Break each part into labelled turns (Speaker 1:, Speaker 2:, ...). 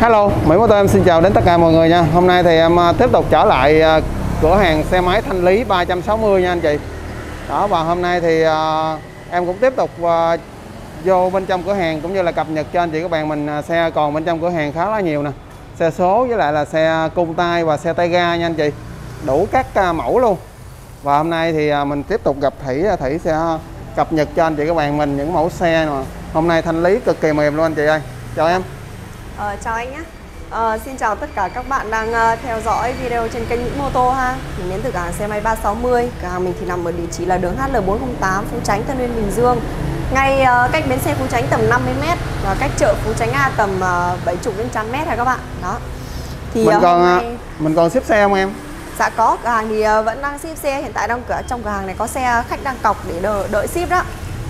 Speaker 1: Hello, Mỹ Motor em xin chào đến tất cả mọi người nha. Hôm nay thì em à, tiếp tục trở lại à, cửa hàng xe máy Thanh Lý 360 nha anh chị. Đó và hôm nay thì à, em cũng tiếp tục vô bên trong cửa hàng cũng như là cập nhật cho anh chị các bạn mình xe còn bên trong cửa hàng khá là nhiều nè. Xe số với lại là xe cung tay và xe tay ga nha anh chị. Đủ các mẫu luôn. Và hôm nay thì mình tiếp tục gặp Thủy Thủy sẽ cập nhật cho anh chị các bạn mình những mẫu xe mà hôm nay Thanh Lý cực kỳ mềm luôn anh chị ơi. Chào em.
Speaker 2: Ờ, chào anh nhé. Ờ, Xin chào tất cả các bạn đang uh, theo dõi video trên kênh Mỹ Mô Tô ha. Mình đến từ cửa hàng xe máy 360 Cửa hàng mình thì nằm ở địa chỉ là đường HL408 Phú Tránh, Tân Uyên, Bình Dương. Ngay uh, cách bến xe Phú Tránh tầm 50m Và cách chợ Phú Tránh A tầm uh, 70 đến 100m ha các bạn? Đó.
Speaker 1: Thì mình còn nay... mình còn ship xe không em?
Speaker 2: Dạ có, cửa hàng thì vẫn đang ship xe. Hiện tại đang cửa trong cửa hàng này có xe khách đang cọc để đợi, đợi ship đó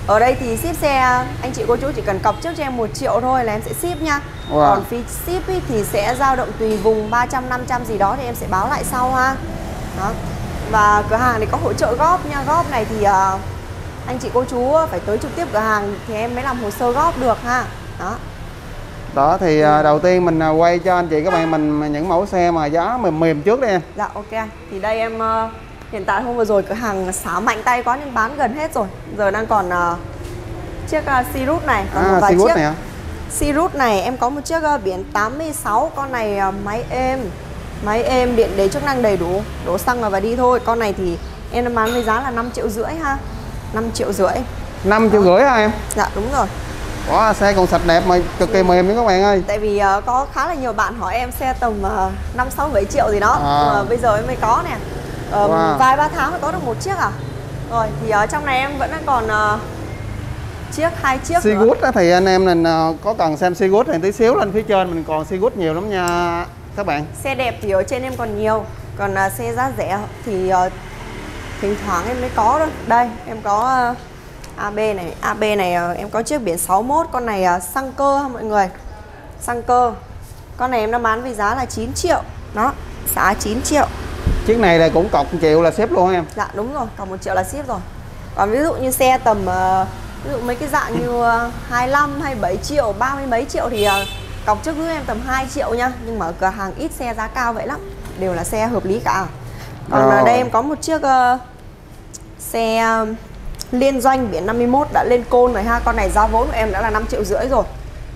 Speaker 2: ở đây thì ship xe anh chị cô chú chỉ cần cọc trước cho em 1 triệu thôi là em sẽ ship nha. Wow. còn phí ship ý, thì sẽ dao động tùy vùng 300 500 gì đó thì em sẽ báo lại sau ha. Đó. Và cửa hàng thì có hỗ trợ góp nha. Góp này thì uh, anh chị cô chú phải tới trực tiếp cửa hàng thì em mới làm hồ sơ góp được ha. Đó.
Speaker 1: Đó thì ừ. đầu tiên mình à, quay cho anh chị các bạn mình những mẫu xe mà giá mềm mềm trước đi em
Speaker 2: dạ ok. Thì đây em uh, Hiện tại hôm vừa rồi cửa hàng xả mạnh tay quá nên bán gần hết rồi. Giờ đang còn uh, chiếc uh, Sirius này còn
Speaker 1: à, một vài chiếc này
Speaker 2: Sirius này em có một chiếc uh, biển 86 Con này uh, máy êm. Máy êm điện đế chức năng đầy đủ Đổ xăng vào và đi thôi. Con này thì em bán với giá là 5 triệu rưỡi ha. 5 triệu rưỡi.
Speaker 1: 5 triệu rưỡi hả em?
Speaker 2: Dạ đúng rồi.
Speaker 1: Wow, xe còn sạch đẹp mà cực kỳ mềm nữa các bạn ơi.
Speaker 2: Tại vì uh, có khá là nhiều bạn hỏi em xe tầm uh, 5, 6, 7 triệu gì đó. À. mà bây giờ mới có nè um, wow. vài ba tháng mới có được một chiếc à? Rồi thì ở trong này em vẫn đang còn uh, chiếc hai chiếc
Speaker 1: Seagood thì anh em mình uh, có cần xem Seagood thì tí xíu lên phía trên mình còn Seagood nhiều lắm nha các bạn.
Speaker 2: Xe đẹp thì ở trên em còn nhiều còn uh, xe giá rẻ thì uh, thỉnh thoảng em mới có thôi. Đây em có uh, AB này. AB này uh, em có chiếc biển 61 con này uh, xăng cơ ha mọi người? Xăng cơ con này em đã bán với giá là 9 triệu. Đó giá 9 triệu
Speaker 1: chiếc này là cũng cọc 1 triệu là xếp luôn em.
Speaker 2: Dạ đúng rồi cọc 1 triệu là ship rồi. Còn ví dụ như xe tầm uh, ví dụ mấy cái dạng như uh, 25 hay 7 triệu 30 mấy triệu thì uh, cọc trước giúp em tầm 2 triệu nha. Nhưng mà ở cửa hàng ít xe giá cao vậy lắm đều là xe hợp lý cả. Còn rồi. ở đây em có một chiếc uh, xe uh, liên doanh biển 51 đã lên côn rồi ha. Con này giá vốn của em đã là 5 triệu rưỡi rồi.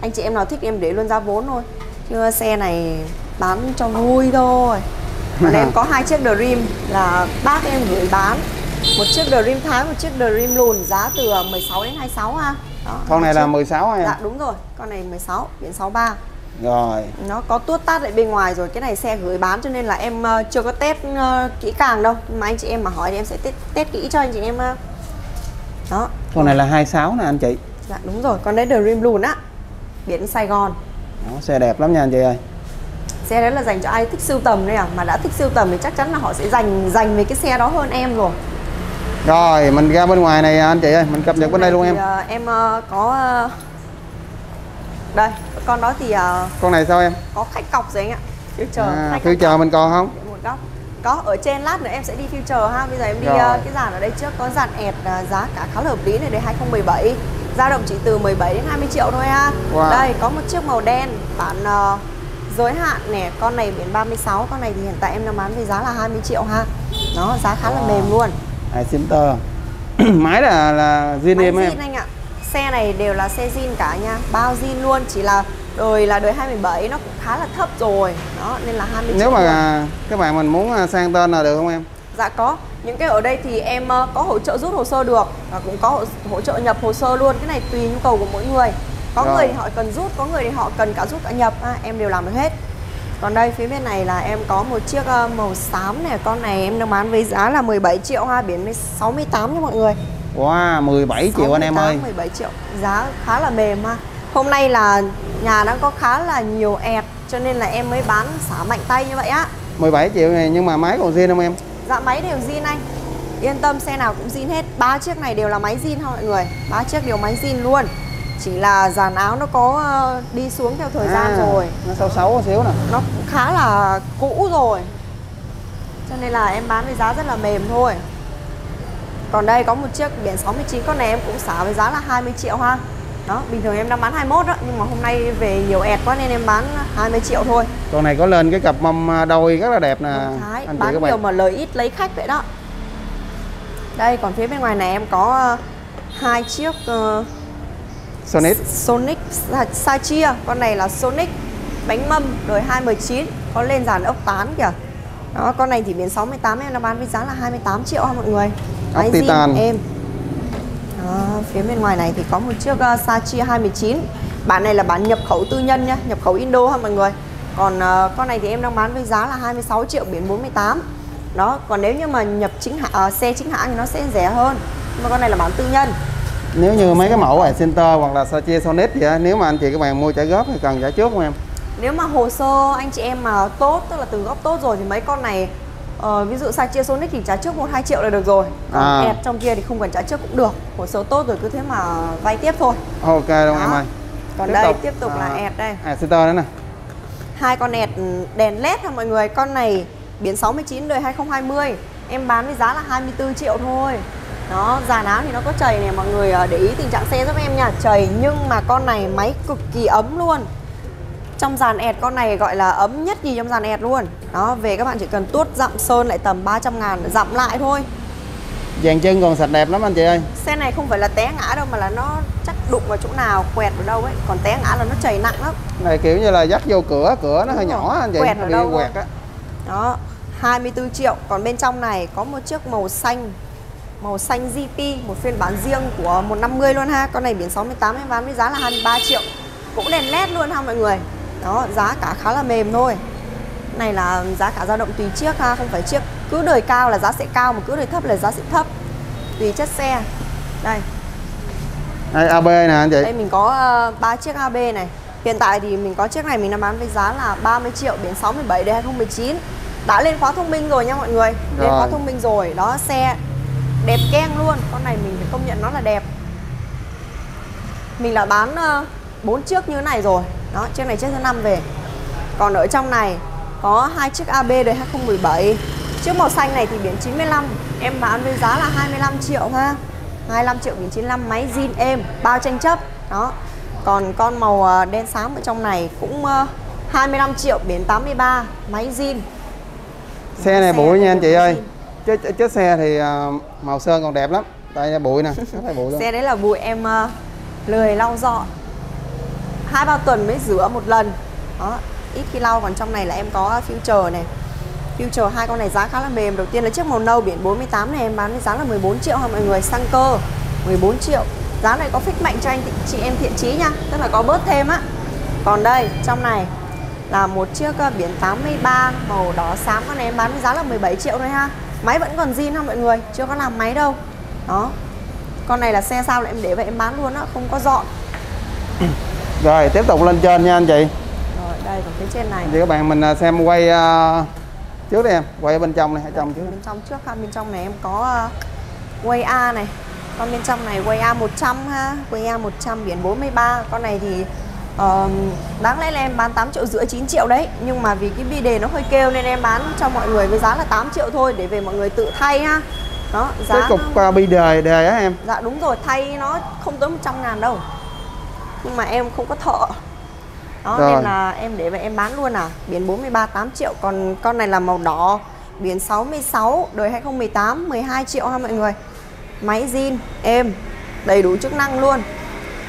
Speaker 2: Anh chị em nào thích em để luôn giá vốn thôi. Chứ xe này bán cho vui thôi em có hai chiếc Dream là bác em gửi bán. Một chiếc Dream Thái một chiếc Dream lùn giá từ 16 đến 26 ha.
Speaker 1: Đó, con này là 16 hả
Speaker 2: Dạ đúng rồi con này 16 biển 63
Speaker 1: rồi.
Speaker 2: Nó có tuốt tát lại bên ngoài rồi cái này xe gửi bán cho nên là em uh, chưa có test uh, kỹ càng đâu. Mà anh chị em mà hỏi thì em sẽ test, test kỹ cho anh chị em uh. đó.
Speaker 1: Con này là 26 nè anh chị.
Speaker 2: Dạ đúng rồi con đấy Dream lùn á. Biển Sài Gòn.
Speaker 1: Đó, xe đẹp lắm nha anh chị ơi
Speaker 2: xe đấy là dành cho ai thích sưu tầm đấy à? Mà đã thích sưu tầm thì chắc chắn là họ sẽ dành dành về cái xe đó hơn em rồi.
Speaker 1: Rồi mình ra bên ngoài này anh chị ơi mình cập nhật bên đây luôn em.
Speaker 2: uh, em uh, có uh, đây con đó thì uh,
Speaker 1: con này sao em?
Speaker 2: có khách cọc rồi anh ạ. Future
Speaker 1: à, future mình còn không?
Speaker 2: Một góc. Có ở trên lát nữa em sẽ đi future ha. Bây giờ em đi uh, cái dàn ở đây trước có dàn ẹt uh, giá cả khá là hợp lý này để 2017 dao động chỉ từ 17 đến 20 triệu thôi ha. Wow. đây có một chiếc màu đen bản uh, giới hạn nè con này biển 36 con này thì hiện tại em đang bán với giá là 20 triệu ha. Nó giá khá wow. là mềm luôn.
Speaker 1: Hai center máy là là zin em em.
Speaker 2: anh ạ. Xe này đều là xe zin cả nha bao zin luôn chỉ là đời là đời 27 nó cũng khá là thấp rồi. Đó nên là 20
Speaker 1: nếu mà luôn. các bạn mình muốn à, sang tên là được không em?
Speaker 2: Dạ có. Những cái ở đây thì em ờ, có hỗ trợ rút hồ sơ được và cũng có hỗ trợ nhập hồ sơ luôn. Cái này tùy nhu cầu của mỗi người có rồi. người thì họ cần rút có người thì họ cần cả rút cả nhập. À, em đều làm được hết. Còn đây phía bên này là em có một chiếc uh, màu xám này. Con này em đang bán với giá là 17 triệu ha biển 68 nha mọi người.
Speaker 1: Wow 17 triệu 68, anh em ơi.
Speaker 2: 17 triệu. Giá khá là mềm ha. Hôm nay là nhà đang có khá là nhiều ẹt cho nên là em mới bán xả mạnh tay như vậy á.
Speaker 1: 17 triệu này nhưng mà máy còn zin không em?
Speaker 2: Dạ máy đều zin anh. Yên tâm xe nào cũng zin hết. Ba chiếc này đều là máy zin thôi mọi người. Ba chiếc đều máy zin luôn chỉ là dàn áo nó có ờ, đi xuống theo thời à, gian rồi.
Speaker 1: nó xấu xấu một xíu nè.
Speaker 2: Nó khá là cũ rồi. Cho nên là em bán với giá rất là mềm thôi. Còn đây có một chiếc biển 69 con này em cũng xả với giá là 20 triệu ha. Đó bình thường em đang bán 21 đó nhưng mà hôm nay về nhiều ẹt quá nên em bán 20 triệu thôi.
Speaker 1: Con này có lên cái cặp mâm à, đôi rất là đẹp nè.
Speaker 2: Thái,
Speaker 1: anh chị
Speaker 2: bán
Speaker 1: các
Speaker 2: nhiều
Speaker 1: bạn
Speaker 2: mà lời ít lấy khách vậy đó. Đây còn phía bên ngoài này em có ờ, hai chiếc uh,
Speaker 1: Sonic.
Speaker 2: Sonic Sa- con này là Sonic bánh mâm đời 219 có lên dàn ốc tán kìa. Đó con này thì biển 68 em đã bán với giá là 28 triệu ha mọi người.
Speaker 1: Ốc
Speaker 2: Máy
Speaker 1: titan.
Speaker 2: em. Đó, phía bên ngoài này thì có một chiếc uh, Sachia 219 bản này là bản nhập khẩu tư nhân nhá nhập khẩu Indo ha mọi người. Còn ờ, con này thì em đang bán với giá là 26 triệu biển 48 đó còn nếu như mà nhập chính hãng ờ, xe chính hãng thì nó sẽ rẻ hơn. Nhưng mà con này là bản tư nhân
Speaker 1: nếu như mấy cái mẫu ở Center hoặc là Sachi Sonic vậy á, nếu mà anh chị các bạn mua trả góp thì cần trả trước không em
Speaker 2: Nếu mà hồ sơ anh chị em mà tốt, tức là từ gốc tốt rồi thì mấy con này ờ, ví dụ Sachia Sonic thì trả trước 1 2 triệu là được rồi. Còn
Speaker 1: À.
Speaker 2: ẹt trong kia thì không cần trả trước cũng được. Hồ sơ tốt rồi cứ thế mà vay tiếp thôi.
Speaker 1: ok luôn em ơi
Speaker 2: Còn
Speaker 1: Tiếp
Speaker 2: đây
Speaker 1: tục.
Speaker 2: tiếp tục là
Speaker 1: À.
Speaker 2: ẹt đây.
Speaker 1: à Center nữa nè
Speaker 2: Hai con ẹt đèn led ha mọi người. Con này biển 69 đời 2020. Em bán với giá là 24 triệu thôi. Đó, dàn áo thì nó có chảy này mọi người ờ, để ý tình trạng xe giúp em nha. Chảy nhưng mà con này máy cực kỳ ấm luôn. trong dàn ẹt con này gọi là ấm nhất gì trong dàn ẹt luôn. Đó về các bạn chỉ cần tuốt dặm sơn lại tầm 300 ngàn dặm lại thôi.
Speaker 1: Dàn chân còn sạch đẹp lắm anh chị ơi.
Speaker 2: Xe này không phải là té ngã đâu mà là nó chắc đụng vào chỗ nào quẹt vào đâu ấy. Còn té ngã là nó chảy nặng lắm.
Speaker 1: Này kiểu như là dắt vô cửa cửa nó hơi
Speaker 2: Đúng rồi.
Speaker 1: nhỏ anh chị
Speaker 2: Quẹt
Speaker 1: bị
Speaker 2: đâu
Speaker 1: quẹt á
Speaker 2: đó 24 triệu. Còn bên trong này có một chiếc màu xanh màu xanh GP một phiên bản riêng của 150 luôn ha. Con này biển 68 em bán với giá là 23 triệu. Cũng đèn led luôn ha mọi người. Đó giá cả khá là mềm thôi. Này là giá cả dao động tùy chiếc ha không phải chiếc cứ đời cao là giá sẽ cao mà cứ đời thấp là giá sẽ thấp. Tùy chất xe. Đây.
Speaker 1: Đây AB nè anh chị?
Speaker 2: Đây mình có ba chiếc AB này. Hiện tại thì mình có chiếc này mình đang bán với giá là 30 triệu biển 67 đến 2019 Đã lên khóa thông minh rồi nha mọi người. Lên
Speaker 1: Rồi.
Speaker 2: khóa thông minh rồi. Đó xe đẹp keng luôn. Con này mình phải công nhận nó là đẹp. Mình đã bán uh, 4 chiếc như thế này rồi. Đó chiếc này chiếc thứ năm về. Còn ở trong này có hai chiếc AB đời 2017 Chiếc màu xanh này thì biển 95 Em bán với giá là 25 triệu ha. 25 triệu biển 95 máy zin êm Bao tranh chấp. Đó. Còn con màu ờ, đen xám ở trong này cũng ờ, 25 triệu biển 83 Máy zin.
Speaker 1: Xe này bụi nha anh chị ơi. Chứ, chứ, chứ xe thì à, màu sơn còn đẹp lắm. Tại bụi nè bụi luôn.
Speaker 2: Xe đấy là bụi em ờ, lười lau dọn. Hai ba tuần mới rửa một lần. Đó ít khi lau còn trong này là em có future này. Future hai con này giá khá là mềm. Đầu tiên là chiếc màu nâu biển 48 này em bán với giá là 14 triệu. Ha mọi người xăng cơ 14 triệu. Giá này có phích mạnh cho anh chị em thiện chí nha. Tức là có bớt thêm á. Còn đây trong này là một chiếc ờ, biển 83 màu đỏ xám. Con này em bán với giá là 17 triệu thôi ha máy vẫn còn zin ha mọi người? Chưa có làm máy đâu. Đó. Con này là xe sao lại em để vậy em bán luôn á không có dọn.
Speaker 1: Rồi tiếp tục lên trên nha anh chị.
Speaker 2: Rồi đây còn phía trên này.
Speaker 1: Thì các bạn mình à, xem quay à, trước đi em. Quay ở bên trong này ở trong trước.
Speaker 2: Bên trong trước ha bên trong này em có uh, Way A này. Con bên trong này Way A 100 ha Way A 100 biển 43 con này thì ờ, đáng lẽ là em bán 8 triệu rưỡi 9 triệu đấy. Nhưng mà vì cái bi đề nó hơi kêu nên em bán cho mọi người với giá là 8 triệu thôi để về mọi người tự thay ha. Đó giá
Speaker 1: cái cục
Speaker 2: nó-
Speaker 1: bi đề đề á em?
Speaker 2: Dạ đúng rồi, thay nó không tới 100 ngàn đâu. Nhưng mà em không có thợ. Đó
Speaker 1: Rồi.
Speaker 2: nên là em để vậy em bán luôn à. Biển 43 8 triệu. Còn con này là màu đỏ. Biển 66 đời 2018 12 triệu ha mọi người. Máy zin, êm Đầy đủ chức năng luôn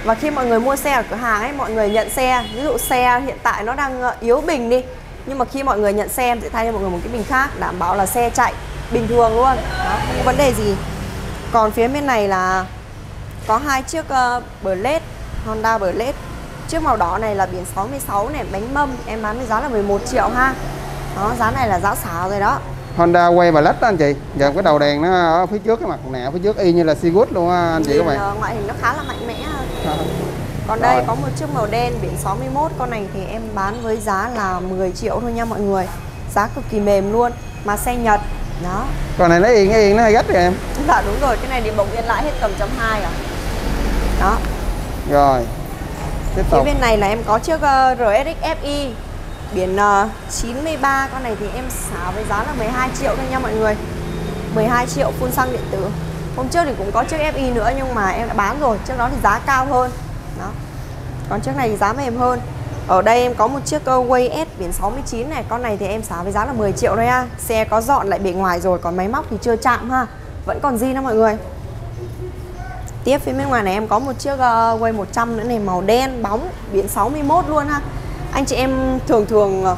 Speaker 2: Và khi mọi người mua xe ở cửa hàng ấy Mọi người nhận xe Ví dụ xe hiện tại nó đang ờ, yếu bình đi Nhưng mà khi mọi người nhận xe em sẽ thay cho mọi người một cái bình khác Đảm bảo là xe chạy bình thường luôn. Đó, không có vấn đề gì. Còn phía bên này là có hai chiếc uh, Blade Honda Blade. Chiếc màu đỏ này là biển 66 này bánh mâm em bán với giá là 11 triệu ha. Đó giá này là giá xả rồi đó.
Speaker 1: Honda quay và lách đó anh chị. Giờ cái đầu đèn nó ở phía trước cái mặt ở phía trước y như là Seawood luôn á anh chị các bạn.
Speaker 2: ờ, ngoại hình nó khá là mạnh mẽ ha. còn
Speaker 1: Rồi.
Speaker 2: đây có một chiếc màu đen biển 61 con này thì em bán với giá là 10 triệu thôi nha mọi người. Giá cực kỳ mềm luôn mà xe Nhật. Đó.
Speaker 1: Còn này nó yên nó yên nó hơi gắt rồi em.
Speaker 2: Dạ đúng rồi cái này đi bỗng yên lại hết tầm chấm hai à. Đó.
Speaker 1: Rồi. Tiếp
Speaker 2: Phía
Speaker 1: tục.
Speaker 2: bên này là em có chiếc uh, RSX FI biển uh, 93 con này thì em xả với giá là 12 triệu thôi nha mọi người. 12 triệu full xăng điện tử Hôm trước thì cũng có chiếc FI nữa nhưng mà em đã bán rồi Trước đó thì giá cao hơn. Đó. Còn chiếc này thì giá mềm hơn. Ở đây em có một chiếc ờ, Way S biển 69 này, Con này thì em xả với giá là 10 triệu thôi ha. Xe có dọn lại bề ngoài rồi, Còn máy móc thì chưa chạm ha. Vẫn còn zin đó mọi người. Tiếp phía bên ngoài này em có một chiếc ờ, Way 100 nữa này, Màu đen, bóng, biển 61 luôn ha. Anh chị em thường thường ờ,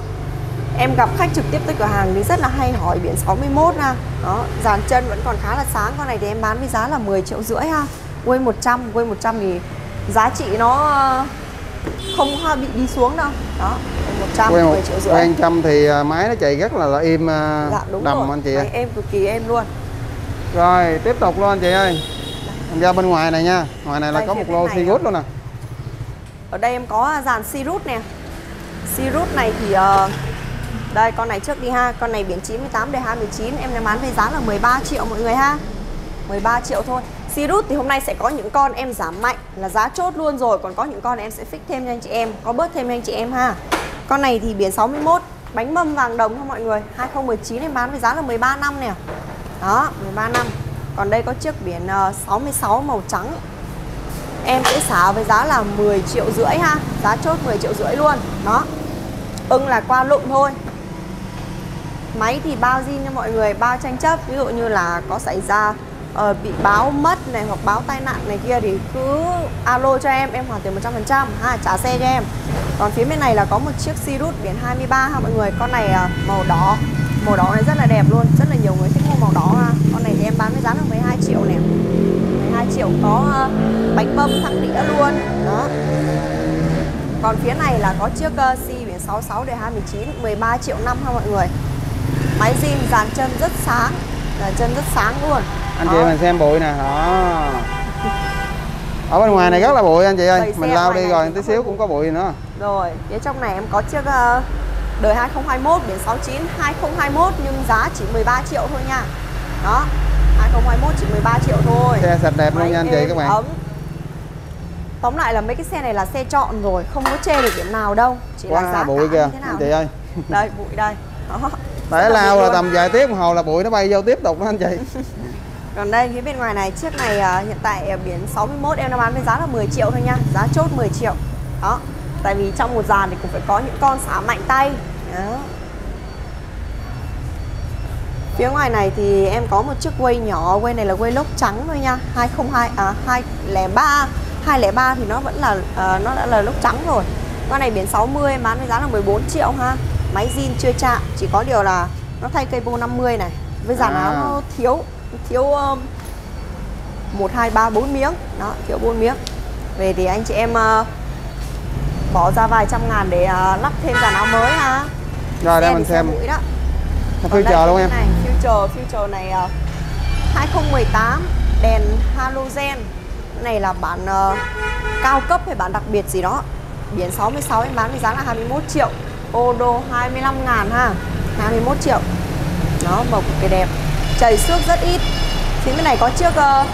Speaker 2: Em gặp khách trực tiếp tới cửa hàng thì rất là hay hỏi biển 61 ha. Đó, dàn chân vẫn còn khá là sáng. Con này thì em bán với giá là 10 triệu rưỡi ha. Way 100, Way 100 thì giá trị nó không bị đi xuống đâu. Đó 100
Speaker 1: quen
Speaker 2: 10 triệu rưỡi.
Speaker 1: quen trăm thì à, máy nó chạy rất là, là im à,
Speaker 2: dạ, đúng
Speaker 1: đầm
Speaker 2: rồi.
Speaker 1: anh chị
Speaker 2: Máy êm cực kỳ êm luôn.
Speaker 1: Rồi tiếp tục luôn anh chị ơi. Em ra bên ngoài này nha. Ngoài này là
Speaker 2: Đây,
Speaker 1: có một lô Seagood luôn nè.
Speaker 2: Ở đây em có dàn Sirius nè. Sirius này thì uh, đây, con này trước đi ha. Con này biển 98 đề 29 em đang bán với giá là 13 triệu mọi người ha. 13 triệu thôi. Sirius thì hôm nay sẽ có những con em giảm mạnh là giá chốt luôn rồi. Còn có những con em sẽ fix thêm cho anh chị em, Có bớt thêm cho anh chị em ha. Con này thì biển 61 Bánh mâm vàng đồng thôi mọi người. 2019 em bán với giá là 13 năm nè. Đó 13 năm. Còn đây có chiếc biển ờ, 66 màu trắng. Em sẽ xả với giá là 10 triệu rưỡi ha. Giá chốt 10 triệu rưỡi luôn. Đó. Ưng là qua lụm thôi. Máy thì bao zin cho mọi người Bao tranh chấp. Ví dụ như là có xảy ra uh, bị báo mất này hoặc báo tai nạn này kia thì cứ alo cho em em hoàn tiền 100% ha trả xe cho em. Còn phía bên này là có một chiếc Sirius biển 23 ha mọi người. Con này uh, màu đỏ màu đỏ này rất là đẹp luôn. Rất là nhiều người thích mua màu đỏ ha. Con này thì em bán với giá là 12 triệu nè. 12 triệu có uh, bánh bơm thẳng đĩa luôn. Đó. Còn phía này là có chiếc ờ, uh, C biển 66 đời 29 13 triệu năm ha mọi người máy zin dàn chân rất sáng. Dàn chân rất sáng luôn.
Speaker 1: Anh chị mình xem bụi nè đó. Ở bên ngoài này rất là bụi anh chị ơi. Mình lao đi rồi tí xíu cũng có bụi nữa.
Speaker 2: Rồi phía trong này em có chiếc uh, đời 2021 biển 69 2021 nhưng giá chỉ 13 triệu thôi nha. Đó 2021 chỉ 13 triệu thôi.
Speaker 1: Xe sạch đẹp luôn nha anh chị các bạn.
Speaker 2: ấm. tóm lại là mấy cái xe này là xe chọn rồi không có chê được điểm nào đâu. Chỉ
Speaker 1: quá
Speaker 2: là giá
Speaker 1: bụi kìa anh chị ơi.
Speaker 2: Đây bụi đây. Đó.
Speaker 1: Để lao là tầm vài tiếng hồ là bụi nó bay vô tiếp tục đó anh chị.
Speaker 2: Còn đây phía bên ngoài này chiếc này uh, hiện tại uh, biển 61 em đã bán với giá là 10 triệu thôi nha. Giá chốt 10 triệu. Đó. Tại vì trong một dàn thì cũng phải có những con xả mạnh tay. Đó. Phía ngoài này thì em có một chiếc quay nhỏ Quay này là quay lốc trắng thôi nha. 202 à 203 203 thì nó vẫn là uh, nó đã là lốc trắng rồi. Con này biển 60 em bán với giá là 14 triệu ha Máy zin chưa chạm Chỉ có điều là nó thay cây bô 50 này. Với dàn à. áo nó thiếu thiếu um, 1, 2, 3, 4 miếng. Đó, thiếu 4 miếng. Về thì anh chị em uh, bỏ ra vài trăm ngàn để uh, lắp thêm dàn áo mới ha.
Speaker 1: Rồi đây mình xem.
Speaker 2: bụi đó.
Speaker 1: Future luôn em?
Speaker 2: này, Future, Future này uh, 2018 đèn halogen. Này là bản uh, cao cấp hay bản đặc biệt gì đó. Biển 66 em bán với giá là 21 triệu ô đô 25 ngàn ha 21 triệu. Đó, màu cực kỳ đẹp. Chảy xước rất ít. Phía bên này có chiếc uh,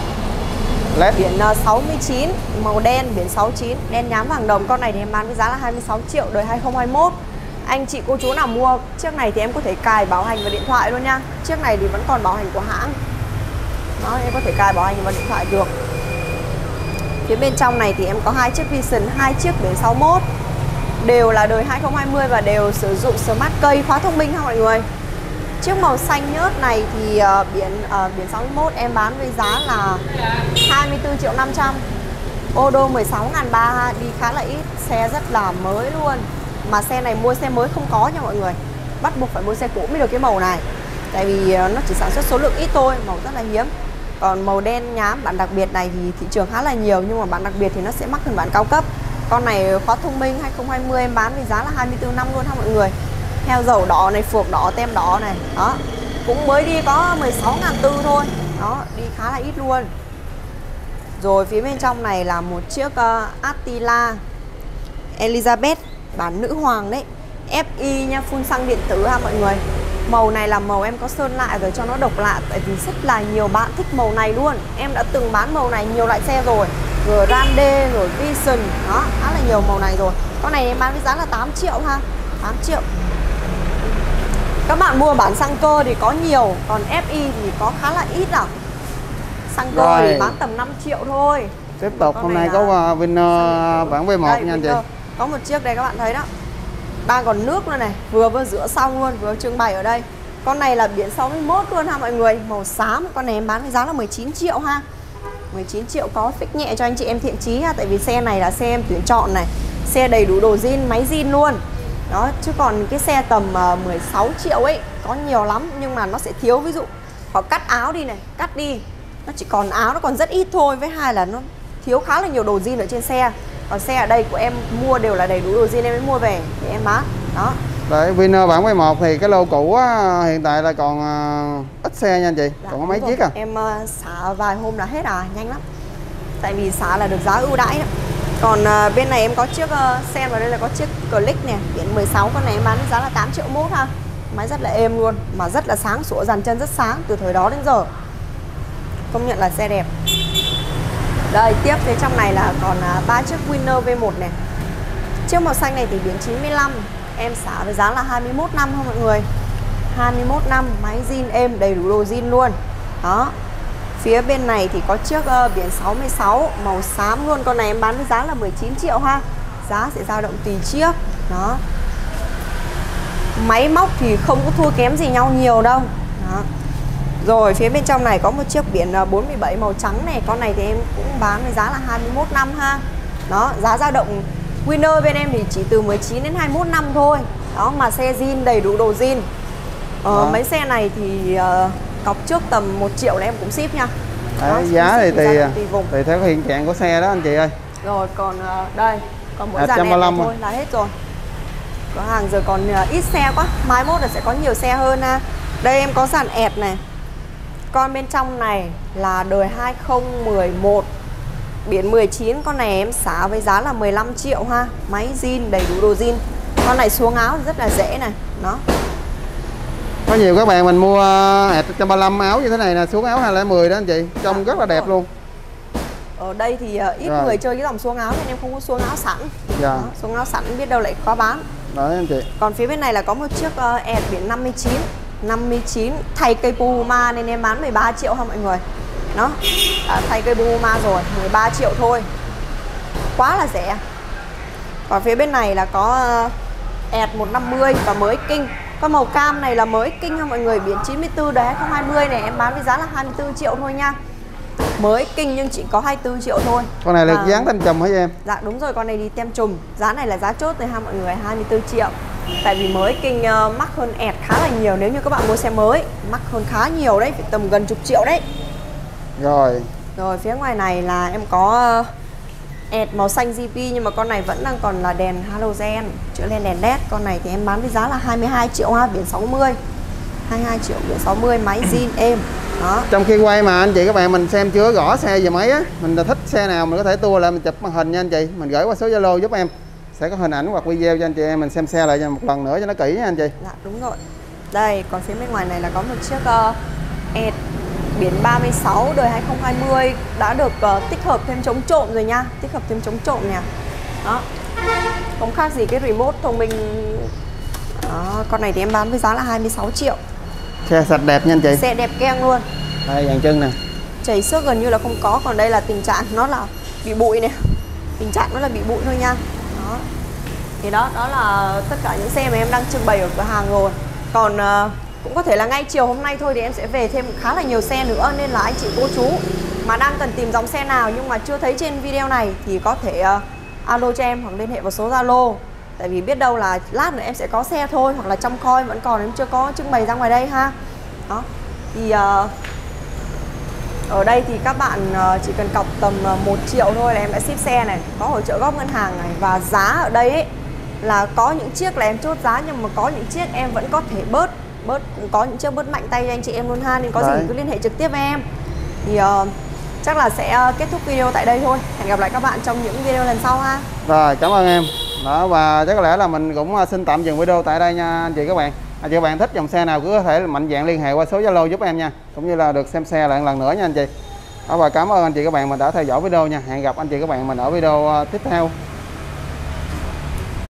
Speaker 1: LED.
Speaker 2: biển uh, 69 màu đen biển 69 đen nhám vàng đồng con này thì em bán với giá là 26 triệu đời 2021 anh chị cô chú nào mua chiếc này thì em có thể cài bảo hành vào điện thoại luôn nha. Chiếc này thì vẫn còn bảo hành của hãng. Đó em có thể cài bảo hành vào điện thoại được. Phía bên trong này thì em có hai chiếc Vision hai chiếc biển 61 đều là đời 2020 và đều sử dụng smart cây khóa thông minh ha mọi người? Chiếc màu xanh nhớt này thì uh, biển uh, biển 61 em bán với giá là 24 triệu 500 ô đô 16 ngàn ba đi khá là ít xe rất là mới luôn. Mà xe này mua xe mới không có nha mọi người. Bắt buộc phải mua xe cũ mới được cái màu này. Tại vì ờ, nó chỉ sản xuất số lượng ít thôi màu rất là hiếm. Còn màu đen nhám bản đặc biệt này thì thị trường khá là nhiều nhưng mà bản đặc biệt thì nó sẽ mắc hơn bản cao cấp con này khóa thông minh 2020 em bán với giá là 24 năm luôn ha mọi người. Heo dầu đỏ này phuộc đỏ tem đỏ này đó. Cũng mới đi có 16 ngàn tư thôi đó đi khá là ít luôn. Rồi phía bên trong này là một chiếc uh, Attila Elizabeth bản nữ hoàng đấy. FI nha phun xăng điện tử ha mọi người. Màu này là màu em có sơn lại rồi cho nó độc lạ Tại vì rất là nhiều bạn thích màu này luôn. Em đã từng bán màu này nhiều loại xe rồi. Grande rồi Vision. Đó khá là nhiều màu này rồi. Con này em bán với giá là 8 triệu ha. 8 triệu. Các bạn mua bản xăng cơ thì có nhiều Còn FI thì có khá là ít à. Xăng cơ
Speaker 1: Rồi.
Speaker 2: thì bán tầm 5 triệu thôi.
Speaker 1: Tiếp tục hôm nay có
Speaker 2: là
Speaker 1: uh, Vinner bản V1
Speaker 2: Đây,
Speaker 1: nha anh chị.
Speaker 2: Có một chiếc đây các bạn thấy đó. Đang còn nước luôn này Vừa vừa rửa xong luôn Vừa trưng bày ở đây. Con này là biển 61 luôn ha mọi người. Màu xám Con này em bán với giá là 19 triệu ha 19 triệu có fix nhẹ cho anh chị em thiện chí ha. Tại vì xe này là xe em tuyển chọn này. Xe đầy đủ đồ zin, máy zin luôn. Đó, chứ còn cái xe tầm ờ, 16 triệu ấy Có nhiều lắm Nhưng mà nó sẽ thiếu. Ví dụ Họ cắt áo đi này, cắt đi. Nó chỉ còn áo nó còn rất ít thôi. Với hai là nó thiếu khá là nhiều đồ zin ở trên xe. Còn xe ở đây của em mua đều là đầy đủ đồ zin em mới mua về Để em bán. Đó,
Speaker 1: Đấy, Vinner bản V1 thì cái lô cũ á, hiện tại là còn uh, ít xe nha anh chị.
Speaker 2: Dạ,
Speaker 1: còn có mấy chiếc à?
Speaker 2: Em uh, xả vài hôm là hết à, nhanh lắm. Tại vì xả là được giá ưu đãi đó. Còn uh, bên này em có chiếc uh, sen vào đây là có chiếc Click nè Biển 16 con này em bán giá là 8 triệu mốt ha. Máy rất là êm luôn Mà rất là sáng sủa, dàn chân rất sáng từ thời đó đến giờ. Công nhận là xe đẹp. Đây, tiếp phía trong này là còn uh, 3 chiếc Winner V1 này Chiếc màu xanh này thì biển 95 Em xả với giá là 21 năm thôi mọi người. 21 năm máy zin êm đầy đủ đồ zin luôn. Đó. Phía bên này thì có chiếc uh, biển 66 màu xám luôn. Con này em bán với giá là 19 triệu ha. Giá sẽ dao động tùy chiếc. Đó. Máy móc thì không có thua kém gì nhau nhiều đâu. Đó. rồi phía bên trong này có một chiếc biển ờ, 47 màu trắng này. Con này thì em cũng bán với giá là 21 năm ha. Đó giá dao động Winner bên em thì chỉ từ 19 đến 21 năm thôi. Đó mà xe zin đầy đủ đồ zin. Ờ,
Speaker 1: Đó.
Speaker 2: mấy xe này thì uh, cọc trước tầm 1 triệu là em cũng ship nha.
Speaker 1: Đấy,
Speaker 2: Đó,
Speaker 1: giá thì
Speaker 2: ship
Speaker 1: tùy
Speaker 2: tùy
Speaker 1: theo hiện trạng của xe đó anh chị ơi.
Speaker 2: Rồi còn ờ, đây còn mỗi
Speaker 1: À,
Speaker 2: dàn em này
Speaker 1: 135
Speaker 2: thôi là hết rồi. Cửa hàng giờ còn ờ, ít xe quá. Mai mốt là sẽ có nhiều xe hơn ha. Đây em có dàn ẹt này. Con bên trong này là đời 2011 biển 19 con này em xả với giá là 15 triệu ha. Máy zin đầy đủ đồ zin. Con này xuống áo rất là dễ này. Nó
Speaker 1: có nhiều các bạn mình mua uh, hẹp 135 áo như thế này nè xuống áo 210 đó anh chị. Trông
Speaker 2: Dạ,
Speaker 1: rất là đẹp
Speaker 2: rồi.
Speaker 1: luôn.
Speaker 2: Ở đây thì ờ, ít
Speaker 1: Rồi.
Speaker 2: người chơi cái dòng xuống áo nên em không có xuống áo sẵn.
Speaker 1: Dạ.
Speaker 2: Đó, xuống áo sẵn biết đâu lại có bán.
Speaker 1: Đấy anh chị.
Speaker 2: Còn phía bên này là có một chiếc uh, ẹt biển 59 59 thay cây Puma nên em bán 13 triệu ha mọi người nó đã thay cây Puma rồi 13 triệu thôi. Quá là rẻ. Còn phía bên này là có uh, ẹt 150 và mới kinh. Con màu cam này là mới kinh ha mọi người biển 94 đời 2020 này em bán với giá là 24 triệu thôi nha. Mới kinh nhưng chỉ có 24 triệu thôi.
Speaker 1: Con này là
Speaker 2: Và-
Speaker 1: dán thanh trùm hả em?
Speaker 2: Dạ đúng rồi con này đi tem trùm Giá này là giá chốt rồi ha mọi người 24 triệu. Tại vì mới kinh uh, mắc hơn ẹt khá là nhiều Nếu như các bạn mua xe mới Mắc hơn khá nhiều đấy Phải tầm gần chục triệu đấy
Speaker 1: rồi.
Speaker 2: Rồi phía ngoài này là em có uh, ẹt màu xanh GP Nhưng mà con này vẫn đang còn là đèn halogen Chữa lên đèn led. Con này thì em bán với giá là 22 triệu ha Biển 60 22 triệu biển 60 Máy zin êm. Đó.
Speaker 1: Trong khi quay mà anh chị các bạn mình xem chưa gõ xe về máy á mình là thích xe nào mình có thể tua lại mình chụp màn hình nha anh chị. Mình gửi qua số zalo giúp em sẽ có hình ảnh hoặc video cho anh chị em mình xem xe lại cho một lần nữa cho nó kỹ nha anh chị.
Speaker 2: Dạ đúng rồi. Đây còn phía bên ngoài này là có một chiếc uh, ẹt biển 36 đời 2020 đã được uh, tích hợp thêm chống trộm rồi nha. Tích hợp thêm chống trộm nè. Đó. Không khác gì cái remote thông minh. Đó, con này thì em bán với giá là 26 triệu.
Speaker 1: Xe sạch đẹp nha anh chị.
Speaker 2: Xe đẹp keng luôn.
Speaker 1: Đây dàn chân nè.
Speaker 2: Chảy xước gần như là không có còn đây là tình trạng nó là bị bụi này tình trạng nó là bị bụi thôi nha. Đó. Thì đó đó là tất cả những xe mà em đang trưng bày ở cửa hàng rồi. Còn ờ, cũng có thể là ngay chiều hôm nay thôi thì em sẽ về thêm khá là nhiều xe nữa nên là anh chị cô chú mà đang cần tìm dòng xe nào nhưng mà chưa thấy trên video này thì có thể uh, alo cho em hoặc liên hệ vào số zalo. Tại vì biết đâu là lát nữa em sẽ có xe thôi hoặc là trong coi vẫn còn em chưa có trưng bày ra ngoài đây ha. Đó thì uh, ở đây thì các bạn ờ, chỉ cần cọc tầm ờ, 1 triệu thôi là em đã ship xe này Có hỗ trợ góp ngân hàng này. Và giá ở đây ấy là có những chiếc là em chốt giá Nhưng mà có những chiếc em vẫn có thể bớt Bớt có những chiếc bớt mạnh tay cho anh chị em luôn ha. Nên có
Speaker 1: Đấy.
Speaker 2: gì cứ liên hệ trực tiếp với em. Thì ờ, chắc là sẽ ờ, kết thúc video tại đây thôi. Hẹn gặp lại các bạn trong những video lần sau ha.
Speaker 1: Rồi cảm ơn em. Đó và chắc có lẽ là mình cũng uh, xin tạm dừng video tại đây nha anh chị các bạn. Anh chị các bạn thích dòng xe nào cứ có thể mạnh dạng liên hệ qua số zalo giúp em nha cũng như là được xem xe lại lần nữa nha anh chị. Đó và cảm ơn anh chị các bạn mình đã theo dõi video nha. Hẹn gặp anh chị các bạn mình ở video uh, tiếp theo